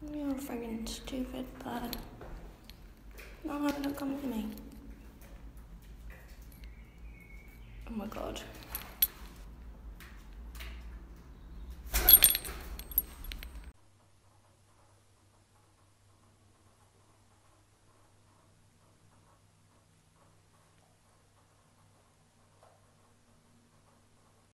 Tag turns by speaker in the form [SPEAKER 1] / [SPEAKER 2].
[SPEAKER 1] You're friggin' stupid bud. Not having to come with me. Oh my god.